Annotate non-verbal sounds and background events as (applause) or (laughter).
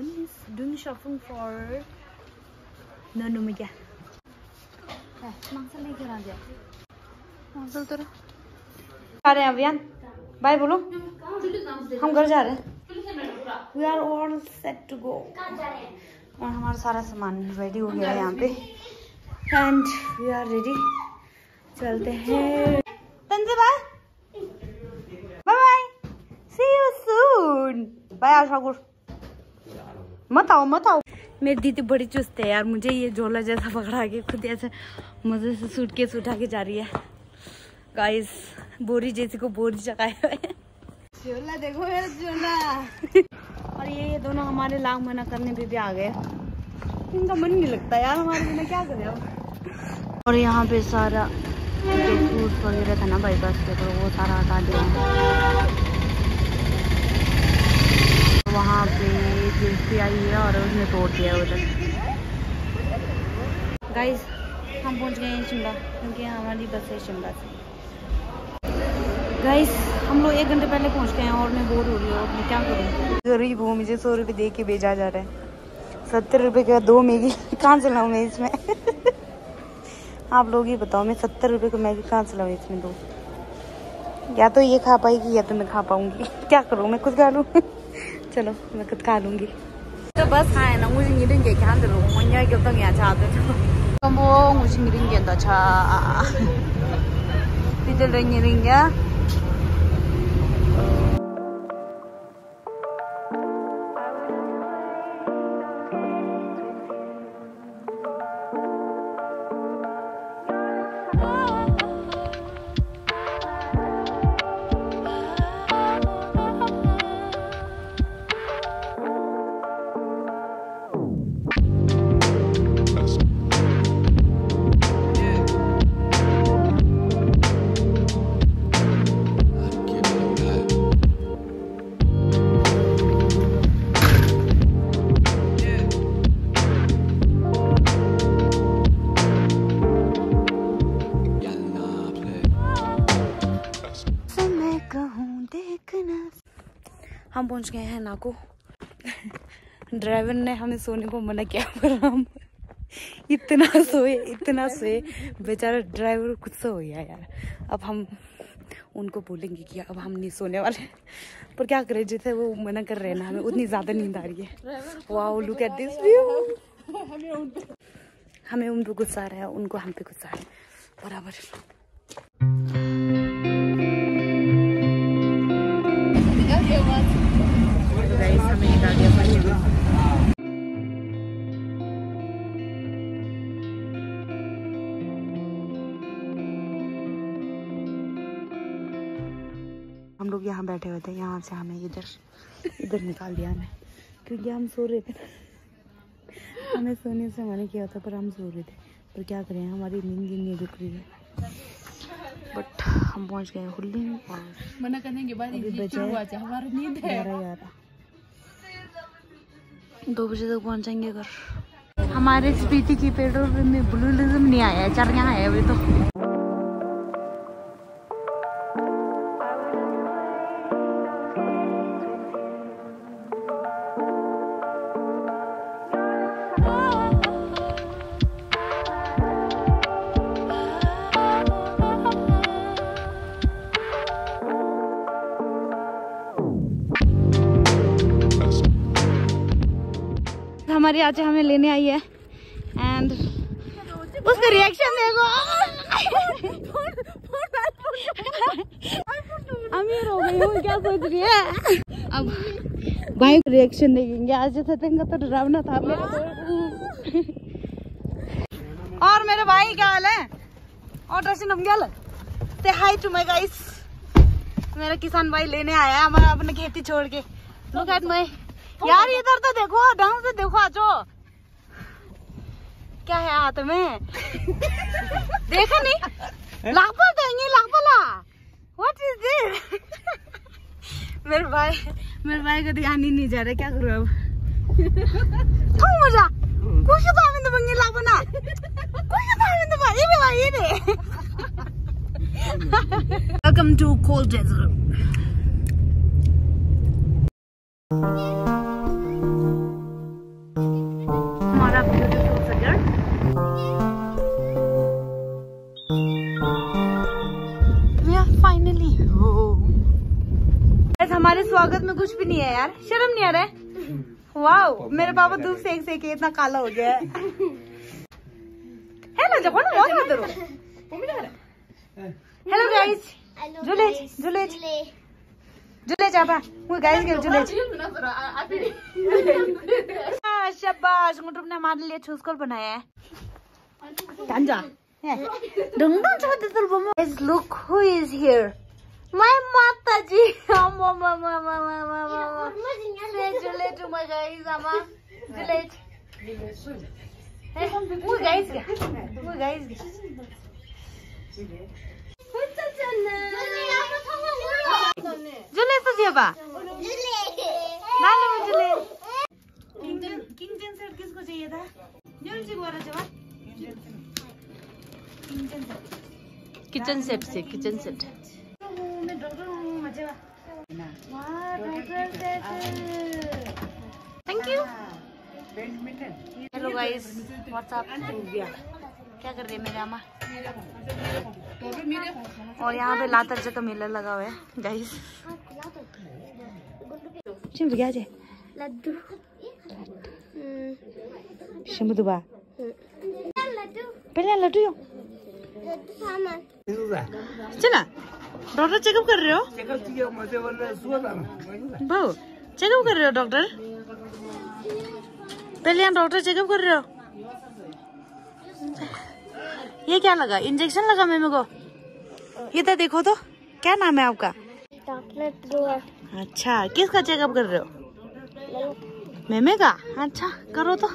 goodness, doing shopping for तो आ रहे हैं अभियान बाय बोलो हम घर जा रहे हैं we are all set to go और हमारा सारा सामान रेडी हो गया है यहाँ पे एंड वी आर रेडी चलते हैं तंजे bye bye see you soon bye आशाकुर मत आओ मत आओ। मेरी दीदी बड़ी चुस्त है यार मुझे ये झोला जैसा पकड़ा के खुद ऐसे मज़े से सूटकेस उठा के जा रही है। गाइस बोरी जैसी को बोरी चकाए हुए झोला देखो यार झोला। और ये ये दोनों हमारे लांग मना करने पे भी आ गए। इनका मन नहीं लगता यार हमारे बिना क्या करे और यहाँ पे सारा जो फ्रूट वगैरह था ना बाईपास के तो वो सारा हटा दिया। वहाँ पे जीएसटी आई है और उसने तोड़ दिया उधर। गाइस हम पहुँच गए हैं शिमला। क्योंकि हमारी बस है शिमला से। गाइस हम लोग एक घंटे पहले पहुँच गए हैं और मैं बोर हो रही हूँ। और मैं क्या करूँ? गरीब हूँ, मुझे सौ रुपये दे के भेजा जा रहा है। सत्तर रुपये का दो मैगी। (laughs) कहाँ से लाऊँ मैं इसमें? (laughs) आप लोग ही बताओ, मैं सत्तर रुपये का मैगी कहाँ से लाऊँ इसमें दो? या तो ये खा पाएगी या तो मैं खा पाऊँगी। (laughs) क्या करूँ, मैं खुद खा लूँ? चलो मैं खुद खा लूंगी तो बस हाँ ना मुझे ngirin ge kyan de lo mo nya ge tang ya cha de ko mo mu sing ngirin ge कहूँ देखना। हम पहुँच गए हैं नाको। ड्राइवर ने हमें सोने को मना किया, पर हम इतना सोए इतना सोए। बेचारा ड्राइवर गुस्सा हो गया यार। अब हम उनको बोलेंगे कि अब हम नहीं सोने वाले। पर क्या करें, जैसे वो मना कर रहे हैं ना, हमें उतनी ज़्यादा नींद आ रही है। Wow look at this view हमें उन पर गुस्सा आ रहा है, उनको हम पे गुस्सा आ रहा है। बराबर। हमें दिया में हम लोग यहाँ बैठे हुए थे यहाँ से हमें इधर इधर निकाल दिया हमें क्योंकि हम सो रहे थे। हमें सोने से मना किया था पर हम सो रहे थे। पर क्या करें हमारी नींद नहीं रुक रही है। बट हम पहुँच गए हुल्ली और मना करने के बाद हमारी नींद है। ग्यारह ग्यारह। दो बजे तक पहुँच जाएँगे घर। हमारे स्पीति की पेट्रोल में ब्लू लिज्म नहीं आया है चल यहाँ है अभी तो। हमारी आज हमें लेने आई है। एंड उसका रिएक्शन देखो। अमीर हो गई हूँ, क्या सोच रही है? अब भाई रिएक्शन देखेंगे। आज जैसे तेंगा तो डरावना था मेरे को और मेरे भाई, क्या हाल है? और दर्शन हम क्या से हाय टू माय गाइस मेरा किसान भाई लेने आया है, हमारा अपने खेती छोड़ के। लुक एट माय यार इधर तो देखो ढंग से देखो आजो क्या है हाथ में? देखा नहीं। लापा देंगे लापला व्हाट इज़ दिस मेरे भाई मेरे भाई का ध्यान ही नहीं जा रहा क्या करूँ अब? थोड़ा मज़ा। कुछ तो आमिंद बंगे लापना कुछ तो आमिंद बा ये भी भाई ये वेलकम टू कोल्ड डेजर्ट स्वागत में कुछ भी नहीं है यार। शर्म नहीं आ रहा है? वाओ मेरे पापा धूप सेक सेक के इतना काला हो गया है। हेलो जब ना बहुत आदर हेलो गाइस जुलेज जुलेज जुलेज आपा હું गाइस के जुलेज हाँ, शाबाश मुटुब ने हमारे लिए छूसकोल बनाया है। Tanja. Don't don't try to tell mama. Guys, look who is here. My Mataji. Mama, mama, mama, mama, mama. Say Jule to my guys, mama. Jule. Hey, who guys? Who guys? Jule to dia ba? नानी में जुले किंगजन किंगजन set किसको चाहिए था जुल जी बोला जवाब किचन सेट से kitchen set thank you hello guys what's up क्या कर रही है मेरी अम्मा? और यहाँ पे लातरजा का मेला लगा हुआ है गाइस क्या जे? लड्डू। शिमु दुबा। लड्डू पहले लड्डू चला डॉक्टर चेकअप कर रहे हो? भाऊ चेकअप कर रहे हो डॉक्टर पहले यहाँ डॉक्टर चेकअप कर रहे हो। ये क्या लगा? इंजेक्शन लगा मेरे को? ये तो देखो तो क्या नाम है आपका? अच्छा किसका चेकअप कर रहे हो? मेमे का? अच्छा करो तो।